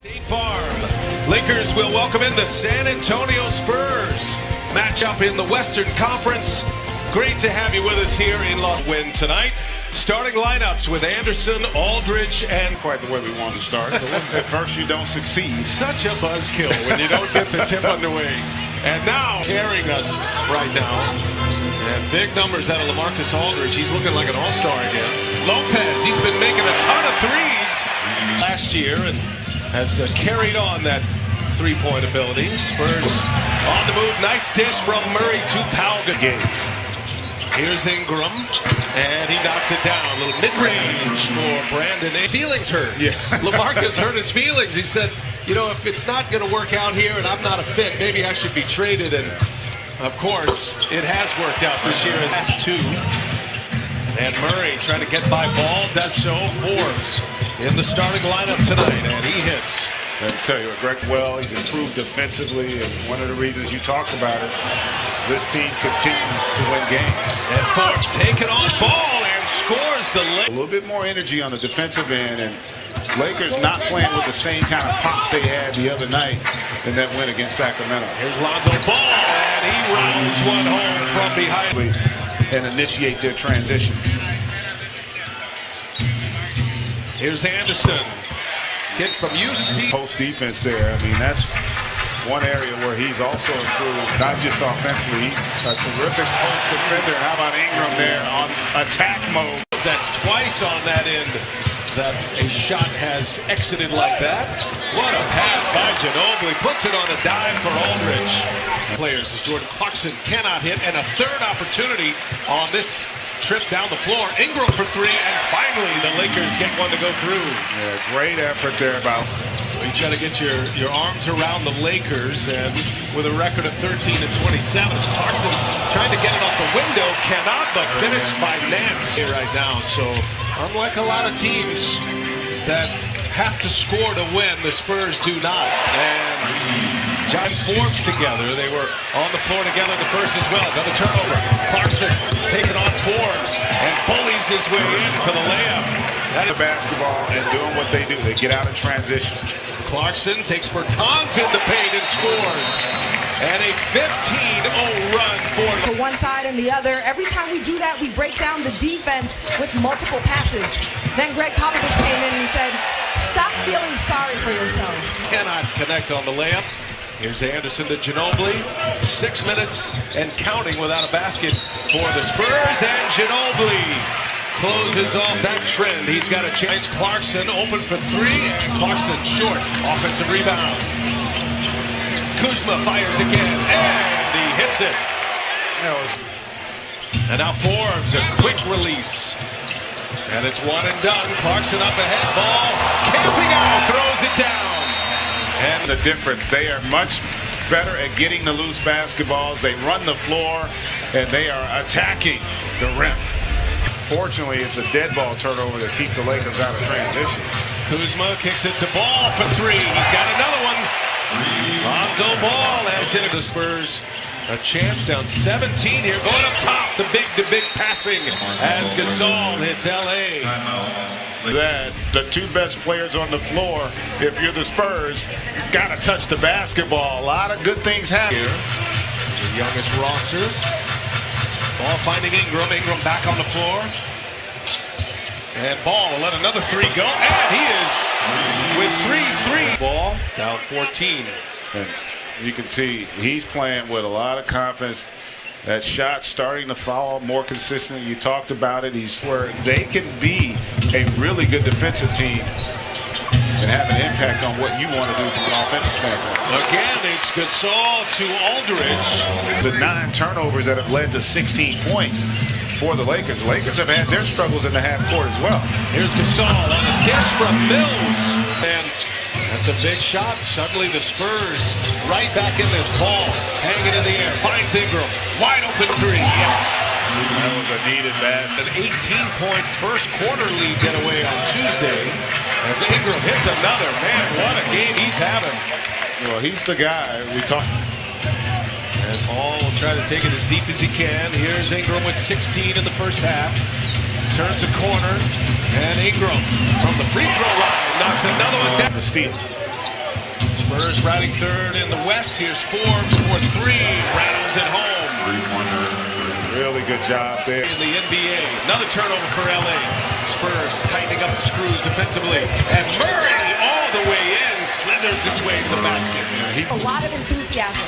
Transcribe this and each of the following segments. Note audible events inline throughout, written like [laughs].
State Farm. Lakers will welcome in the San Antonio Spurs. Matchup in the Western Conference. Great to have you with us here in Los Win tonight. Starting lineups with Anderson, Aldridge, and quite the way we wanted to start. [laughs] At first, you don't succeed. Such a buzzkill when you don't get the tip underway. And now carrying us right now. And big numbers out of LaMarcus Aldridge. He's looking like an all-star again. Lopez, he's been making a ton of threes last year and has uh, carried on that three-point ability. Spurs on the move. Nice dish from Murray to Powell. Good game. Here's Ingram, and he knocks it down. A little mid-range for Brandon. Feelings hurt. Yeah. [laughs] LaMarcus hurt his feelings. He said, you know, if it's not going to work out here and I'm not a fit, maybe I should be traded. And, of course, it has worked out this year as two. And Murray trying to get by ball, does so. Forbes in the starting lineup tonight, and he hits. Let me tell you, Greg Well, he's improved defensively, and one of the reasons you talked about it, this team continues to win games. And Forbes taking on ball and scores the A little bit more energy on the defensive end, and Lakers not playing with the same kind of pop they had the other night in that win against Sacramento. Here's Lonzo Ball, and he rounds one home from behind. And initiate their transition. Here's Anderson. Kid from UC. Post defense there. I mean, that's one area where he's also improved, not just offensively. He's a terrific post defender. How about Ingram there on attack mode? That's twice on that end that a shot has exited like that. What a pass by Ginobili. Puts it on a dime for Aldridge. Players as Jordan Clarkson cannot hit, and a third opportunity on this trip down the floor. Ingram for three, and finally the Lakers get one to go through. Yeah, great effort there about you got to get your, your arms around the Lakers, and with a record of 13 and 27, as Clarkson trying to get it off the window, cannot, but finished by Nance right now. So, unlike a lot of teams that have to score to win, the Spurs do not. And John Forbes together. They were on the floor together the first as well. Another turnover. Clarkson taking on Forbes and bullies his way in for the layup. That's the basketball and doing what they do. They get out in transition. Clarkson takes Bertans in the paint and scores. And a 15-0 run for for one side and the other. Every time we do that, we break down the defense with multiple passes. Then Gregg Popovich came in and he said, stop feeling sorry for yourselves. Cannot connect on the layup. Here's Anderson to Ginobili. Six minutes and counting without a basket for the Spurs. And Ginobili closes off that trend. He's got a chance. Clarkson open for three. And Clarkson short. Offensive rebound. Kuzma fires again. And he hits it. And now Forbes, a quick release. And it's one and done. Clarkson up ahead. Ball camping out. Throws it down. And the difference, they are much better at getting the loose basketballs. They run the floor, and they are attacking the rim. Fortunately, it's a dead ball turnover to keep the Lakers out of transition. Kuzma kicks it to Ball for three. He's got another one. Lonzo Ball has hit it. The Spurs a chance down 17 here. Going up top. The big, the big passing as Gasol hits L.A that the two best players on the floor, if you're the Spurs, got to touch the basketball. A lot of good things happen. Here, the youngest roster. Ball finding Ingram. Ingram back on the floor. And Ball will let another three go. And he is with three three. Ball down 14. And you can see he's playing with a lot of confidence. That shot starting to follow more consistently. You talked about it. He's where they can be a really good defensive team and have an impact on what you want to do from an offensive standpoint. Again, it's Gasol to Aldridge. The nine turnovers that have led to 16 points for the Lakers. The Lakers have had their struggles in the half court as well. Here's Gasol on the dish from Mills. And that's a big shot. Suddenly the Spurs right back in this ball. Hanging in the air. Finds Ingram. Wide open three. Yes. That was a needed basket. An 18-point first quarter lead get away on Tuesday as Ingram hits another. Man, what a game he's having. Well, he's the guy we talked. And Paul will try to take it as deep as he can. Here's Ingram with 16 in the first half. Turns a corner. And Ingram from the free throw line knocks another one down. The steal. Spurs riding third in the West. Here's Forbes for three. Rattles it home. Really good job there. In the NBA, another turnover for LA. Spurs tightening up the screws defensively. And Murray all the way in, slithers his way to the basket. A lot of enthusiasm.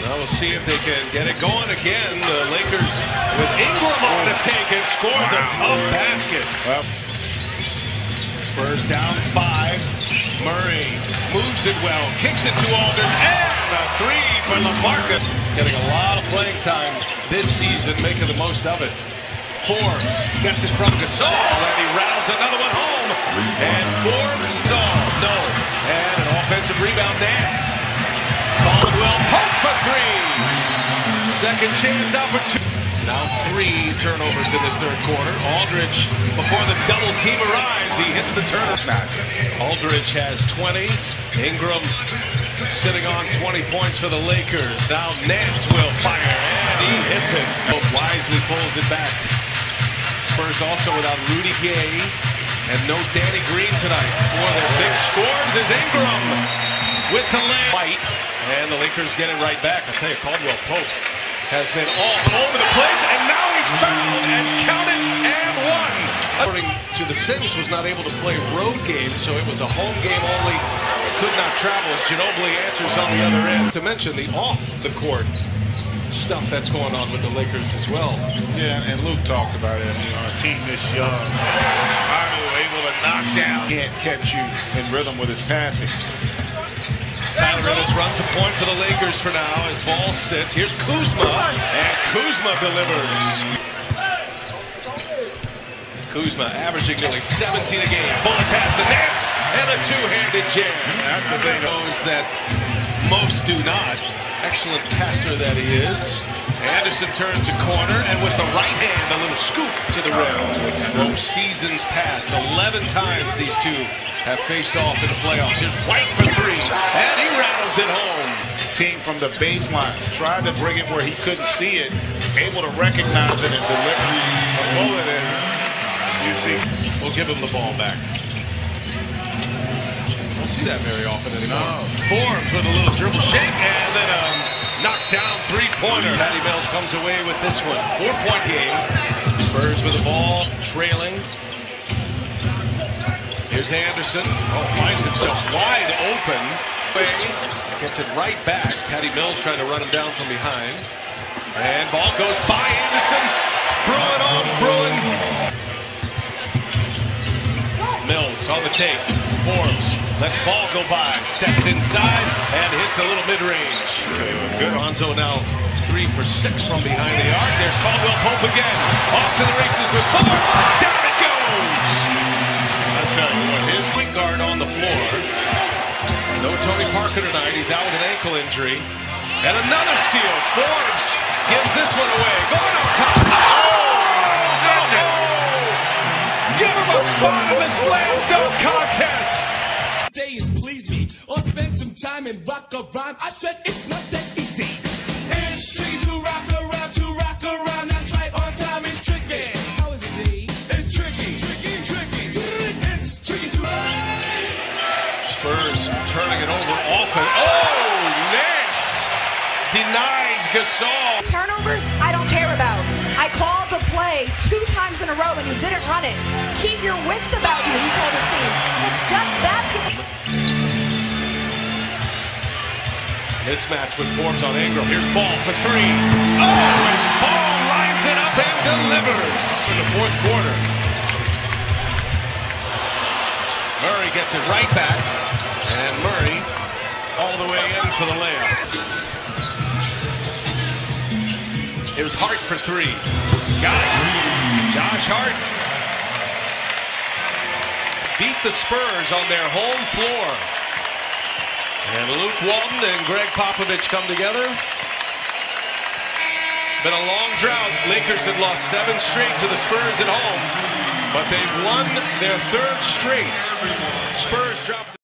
Now we'll see if they can get it going again. The Lakers with Ingram on the take and scores a tough basket. Well, Spurs down five. Murray moves it well, kicks it to Alders, and a three for LaMarcus. Getting a lot of playing time this season, making the most of it. Forbes gets it from Gasol, and he rattles another one home. And Forbes, Gasol, no. And an offensive rebound Nance. Caldwell Pope for three. Second chance opportunity. Now three turnovers in this third quarter. Aldridge, before the double team arrives, he hits the turnover. Aldridge has 20. Ingram sitting on 20 points for the Lakers. Now Nance will fire, and he hits it. Wisely pulls it back. Spurs also without Rudy Gay and no Danny Green tonight. For their big scores is Ingram with the. White, and the Lakers get it right back. I tell you, Caldwell Pope has been all over the place, and now he's fouled and counted and won. According to the sentence, was not able to play road games, so it was a home game only. Could not travel as Ginobili answers on the other end. To mention the off the court stuff that's going on with the Lakers as well. yeah, and Luke talked about it. You know, a team this young, you able to knock down? Can't catch you in rhythm with his passing. Tyler Ennis runs a point for the Lakers for now as ball sits. Here's Kuzma, and Kuzma delivers. Kuzma averaging nearly 17 a game. Bullet past the Nets, and a two-handed jam. That's the thing those that most do not. Excellent passer that he is. Anderson turns a corner, and with the right hand, a little scoop to the rim. Most seasons past, 11 times these two have faced off in the playoffs. Here's White for three, and he rattles it home. Team from the baseline tried to bring it where he couldn't see it, able to recognize it and deliver. A bullet is, you We'll give him the ball back. Don't see that very often anymore. Forbes with a little dribble shake and then a knockdown three-pointer. Patty Mills comes away with this one. Four-point game. Spurs with the ball, trailing. Here's Anderson. Oh, finds himself wide open. Gets it right back. Patty Mills trying to run him down from behind. And ball goes by Anderson. Bruin on Bruin. Mills on the tape. Forbes lets ball go by. Steps inside and hits a little mid-range. Good. Lonzo now three for six from behind the arc. There's Caldwell Pope again. Off to the races with Forbes. Down it goes. I tell you what, his point guard on the floor. No Tony Parker tonight. He's out with an ankle injury. And another steal. Forbes gives this one away. Going up top. Oh! No, no. Give him a spot in the slam dunk contest. say is please me or spend some time and rock a rhyme. I said it's not that easy. It's tricky to rock around, to rock around. That's right, on time is tricky. How is it, D? It's tricky, tricky, tricky. It's tricky to. Spurs turning it over often. Oh, Nance denies Gasol. Turnovers, I don't care about. I called the play two times in a row and you didn't run it. Keep your wits about you, he told his team. It's just basketball. Mismatch with Forbes on Ingram. Here's Ball for three. Oh, and Ball lines it up and delivers in the fourth quarter. Murray gets it right back, and Murray all the way in for the layup. Here's Hart for three. Got it. Josh Hart beat the Spurs on their home floor. And Luke Walton and Gregg Popovich come together. Been a long drought. Lakers had lost seven straight to the Spurs at home, but they've won their third straight. Spurs dropped.